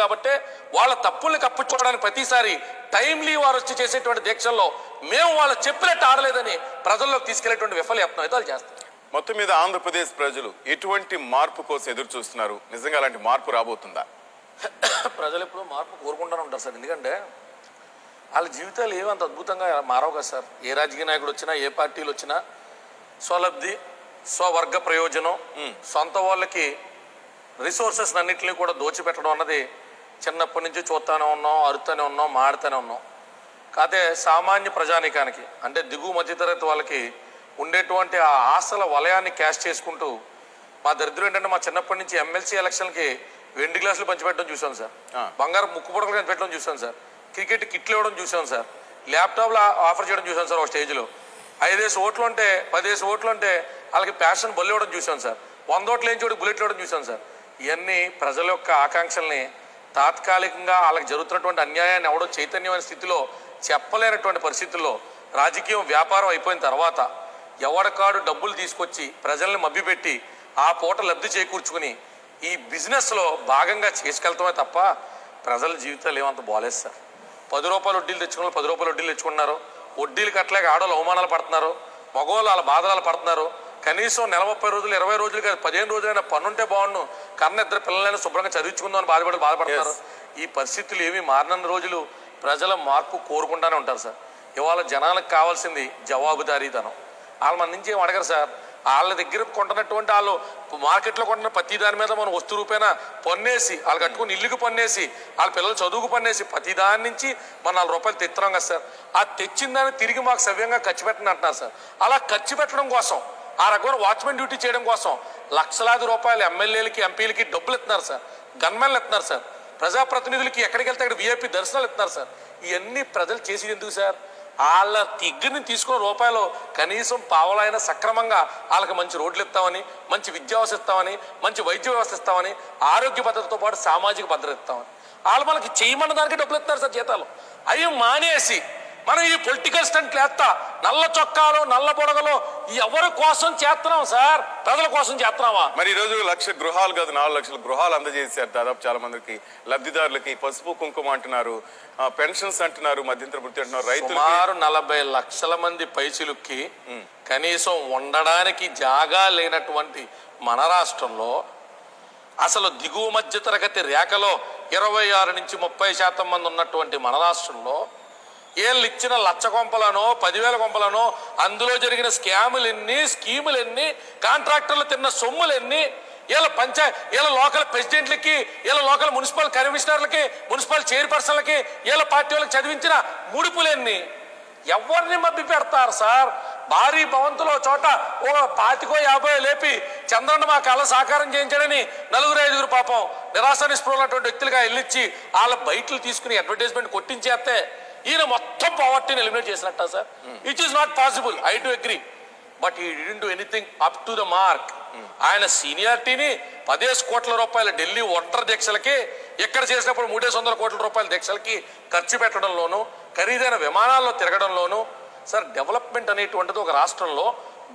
కాబట్టే వాళ్ళ తప్పుల్ని కప్పించుకోవడానికి ప్రతిసారి టైమ్లీ వారు వచ్చి చేసేటువంటి దీక్షల్లో మేము వాళ్ళు చెప్పినట్టు ఆడలేదని ప్రజల్లోకి తీసుకెళ్ళేటువంటి విఫల అయితే చేస్తారు. మొత్తం మీద ఆంధ్రప్రదేశ్ ప్రజలు ఎటువంటి మార్పు కోసం ఎదురు చూస్తున్నారు? నిజంగా అలాంటి మార్పు రాబోతుందా? ప్రజలు ఎప్పుడు మార్పు కోరుకుంటూనే ఉంటారు సార్. ఎందుకంటే వాళ్ళ జీవితాలు ఏమంత అద్భుతంగా మారవు కదా సార్. ఏ రాజకీయ నాయకుడు వచ్చినా ఏ పార్టీలు వచ్చినా స్వలబ్ధి స్వవర్గ ప్రయోజనం సొంత వాళ్ళకి రిసోర్సెస్ అన్నింటినీ కూడా దోచిపెట్టడం అన్నది చిన్నప్పటి నుంచి చూస్తానే ఉన్నాం అరుతూనే ఉన్నాం మాడుతూనే ఉన్నాం. కాకపోతే సామాన్య ప్రజానికానికి అంటే దిగువ మధ్యతరగతి వాళ్ళకి ఉండేటువంటి ఆ ఆశల వలయాన్ని క్యాష్ చేసుకుంటూ మా దరిద్రం ఏంటంటే మా చిన్నప్పటి నుంచి ఎమ్మెల్సీ ఎలక్షన్కి వెండి గ్లాసులు పంచిపెట్టడం చూసాం సార్. బంగారు ముక్కు పుడకలు కనిపెట్టడం చూసాం సార్. క్రికెట్ కిట్లు ఇవ్వడం చూసాం సార్. ల్యాప్టాప్లు ఆఫర్ చేయడం చూసాం సార్ ఒక స్టేజ్లో. ఐదేసి ఓట్లు ఉంటే పదేసి ఓట్లు ఉంటే వాళ్ళకి ప్యాషన్ బల్లి ఇవ్వడం చూసాం సార్. వంద ఓట్లు ఏం చోటు బుల్లెట్లు ఇవ్వడం చూసాం సార్. ఇవన్నీ ప్రజల యొక్క ఆకాంక్షల్ని తాత్కాలికంగా వాళ్ళకి జరుగుతున్నటువంటి అన్యాయాన్ని ఎవడో చైతన్యమైన స్థితిలో చెప్పలేనటువంటి పరిస్థితుల్లో రాజకీయం వ్యాపారం అయిపోయిన తర్వాత ఎవడకాడు డబ్బులు తీసుకొచ్చి ప్రజల్ని మభ్యపెట్టి ఆ పూట లబ్ధి చేకూర్చుకుని ఈ బిజినెస్లో భాగంగా చేసుకెళ్తామే తప్ప ప్రజల జీవితాలు ఏమంత బాలేదు సార్. పది రూపాయలు వడ్డీలు తెచ్చుకున్న పది రూపాయలు వడ్డీలు తెచ్చుకున్నారు వడ్డీలు కట్టలేక ఆడవాళ్ళు అవమానాలు పడుతున్నారు. మగవాళ్ళు వాళ్ళ బాధలు పడుతున్నారు. కనీసం నెల ముప్పై రోజులు ఇరవై రోజులు కాదు పదిహేను రోజులైనా పన్నుంటే బాగుండు. కన్న ఇద్దరు పిల్లలైనా శుభ్రంగా చదివించుకుందాం అని బాధపడి బాధపడతారు ఈ పరిస్థితులు ఏమీ మారిన రోజులు ప్రజల మార్పు కోరుకుంటానే ఉంటారు సార్. ఇవాళ జనాలకు కావాల్సింది జవాబుదారీతనం. వాళ్ళు మన నుంచి ఏం అడగరు సార్. వాళ్ళ దగ్గర కొంటున్నటువంటి వాళ్ళు మార్కెట్లో కొంటున్న ప్రతి దాని మీద మనం వస్తు రూపేణ పన్నేసి వాళ్ళు కట్టుకుని ఇల్లుకి పన్నేసి వాళ్ళ పిల్లలు చదువుకు పన్నేసి ప్రతి దాని నుంచి మన నాలుగు రూపాయలు తెస్తున్నాం కదా సార్. ఆ తెచ్చిన దాన్ని తిరిగి మాకు సవ్యంగా ఖర్చు పెట్టండి అంటున్నారు సార్. అలా ఖర్చు పెట్టడం కోసం ఆ రకమైన వాచ్మెన్ డ్యూటీ చేయడం కోసం లక్షలాది రూపాయలు ఎమ్మెల్యేలకి ఎంపీలకి డబ్బులు ఇస్తున్నారు సార్. గన్మెన్లు ఇస్తున్నారు సార్. ప్రజాప్రతినిధులకి ఎక్కడికి వెళ్తే అక్కడ వీఐపీ దర్శనాలు ఇస్తున్నారు సార్. ఇవన్నీ ప్రజలు చేసేది ఎందుకు సార్? వాళ్ళ దగ్గరని తీసుకున్న రూపాయలు కనీసం పావలైనా సక్రమంగా వాళ్ళకి మంచి రోడ్లు ఇస్తామని మంచి విద్యావస్థ ఇస్తామని మంచి వైద్య వ్యవస్థ ఇస్తామని ఆరోగ్య భద్రతతో పాటు సామాజిక భద్రత ఇస్తామని. వాళ్ళు మనకి చేయమన్న దానికి డబ్బులు ఇస్తున్నారు సార్ జీతాలు. అవి మానేసి మనం ఈ పొలిటికల్ స్టంట్ లేస్తా నల్ల చొక్కాలు నల్ల బుడగలు ఎవరి కోసం చేస్తున్నాం సార్? ప్రజల కోసం చేస్తున్నావా? మరి ఈ రోజు లక్ష గృహాలు కాదు నాలుగు లక్షల గృహాలు అందజేశారు దాదాపు చాలా మందికి. లబ్ధిదారులకి పసుపు కుంకుమ అంటున్నారు పెన్షన్స్ అంటున్నారు మధ్యంతర వృత్తి అంటున్నారు రైతులకి సుమారు నలభై లక్షల మంది పైచులుక్కి కనీసం ఉండడానికి జాగా లేనటువంటి మన రాష్ట్రంలో అసలు దిగువ మధ్య తరగతి రేఖలో ఇరవై ఆరు నుంచి ముప్పై శాతం మంది ఉన్నటువంటి మన రాష్ట్రంలో వీళ్ళు ఇచ్చిన లచ్చ కొంపలనో పదివేల కొంపలనో అందులో జరిగిన స్కాములు ఎన్ని స్కీములు ఎన్ని కాంట్రాక్టర్లు తిన్న సొమ్ములు ఎన్ని వీళ్ళ పంచాయత్ వీళ్ళ లోకల్ ప్రెసిడెంట్లకి వీళ్ళ లోకల్ మున్సిపల్ కమిషనర్లకి మున్సిపల్ చైర్పర్సన్లకి వీళ్ళ పార్టీ వాళ్ళకి చదివించిన ముడుపులు ఎన్ని ఎవరిని మబ్బి పెడతారు సార్? భారీ భవంతులో చోట ఓ పాతికో యాభై లేపి చంద్రన్న మా కళ సాకారం చేయించాడని నలుగురు ఐదుగురు పాపం నిరాశ నిస్పృహున్నటువంటి వ్యక్తులుగా వెళ్ళిచ్చి వాళ్ళ బయటలు తీసుకుని అడ్వర్టైజ్మెంట్ కొట్టించేస్తే ఈయన మొత్తం పవర్టీని eliminate చేసినట్ట sir? It is not possible I to agree but he did do anything up to the mark ఆయన సీనియారిటీని పదేసి కోట్ల రూపాయల ఢిల్లీ ఒంటరి దీక్షలకి ఎక్కడ చేసినప్పుడు మూడేసి వందల కోట్ల రూపాయల దీక్షలకి ఖర్చు పెట్టడంలోనూ ఖరీదైన విమానాల్లో తిరగడంలోనూ సార్ డెవలప్మెంట్ అనేటువంటిది ఒక రాష్ట్రంలో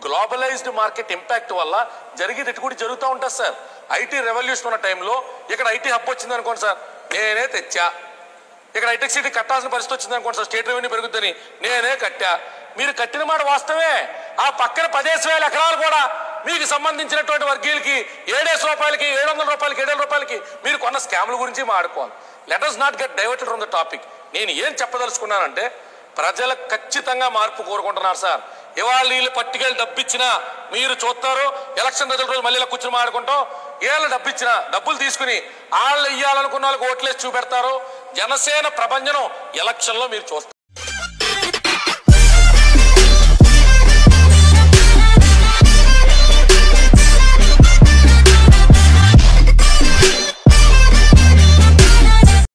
గ్లోబలైజ్డ్ మార్కెట్ ఇంపాక్ట్ వల్ల జరిగేది కూడా జరుగుతూ ఉంటుంది సార్. ఐటీ రెవల్యూషన్ ఉన్న టైంలో ఇక్కడ ఐటీ హబ్ వచ్చింది అనుకోండి సార్. నేనే తెచ్చా. ఇక్కడ హైటెక్ సిటీ కట్టాల్సిన పరిస్థితి వచ్చింది అనుకోండి సార్. State revenue పెరుగుద్దని. నేనే కట్టా. మీరు కట్టిన మాట వాస్తవే ఆ పక్కన పదేసి వేల ఎకరాలు కూడా మీకు సంబంధించినటువంటి వర్గీయులకి ఏడేసి రూపాయలకి ఏడు వందల రూపాయలకి ఏడేళ్ళ రూపాయలకి మీరు కొన్న స్కామ్ల గురించి మాట్లాడుకోవాలి. Let us not get diverted from the topic నేను ఏం చెప్పదలుచుకున్నానంటే ప్రజలకు ఖచ్చితంగా మార్పు కోరుకుంటున్నారు సార్. ఇవాళ వీళ్ళు పట్టుకెళ్ళి డబ్బిచ్చినా మీరు చూస్తారు. ఎలక్షన్ రిజల్ట్ రోజు మళ్ళీ కూర్చొని మాడుకుంటాం ఏళ్ళు డబ్బిచ్చినా డబ్బులు తీసుకుని వాళ్ళు ఇయ్యాలనుకున్న వాళ్ళకి ఓట్లేసి చూపెడతారు. జనసేన ప్రభంజనం ఎలక్షన్లో మీరు చూస్తారు.